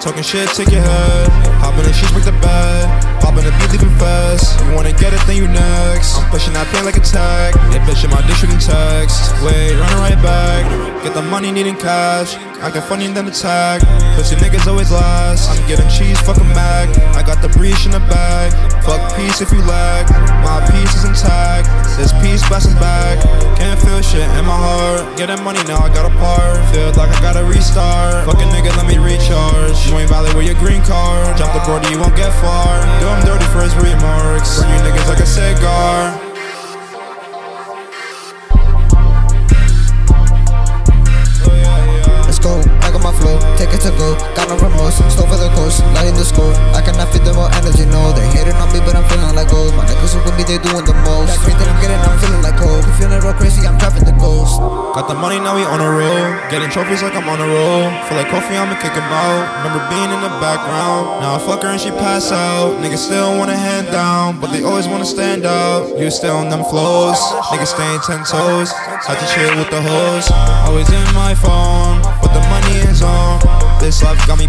Talking shit, take your head. Hop in the sheets, break the bed. Pop in the beat, leaving fast. You wanna get it, then you next. I'm pushing that pain like a tag. Yeah, bitch in my district and text. Wait, running right back. Get the money, needing cash. I Acting funny and then attack. Pussy niggas always last. I'm getting cheese, fuck a mag. I got the breach in the bag. Fuck peace if you lag. My piece is intact. This piece bouncing back. Can't feel shit in my heart. Getting money now, I got a part. Feel like I gotta restart. Fucking nigga, let me card. Jump the board, you won't get far. Do him dirty for his remarks. Burn you niggas like a cigar. Oh, go, I got my flow, take it to go. Got no remorse, stole for the coast, light in the score. I cannot fit the more energy, no. They real crazy, I'm trapping the ghost. Got the money, now we on a roll. Getting trophies like I'm on a roll. Feel like Kofi, I'ma kick him out. Remember being in the background. Now I fuck her and she pass out. Niggas still wanna hand down, but they always wanna stand out. You still on them flows. Niggas staying ten toes. Had to chill with the hoes. Always in my phone, but the money is on. This life got me.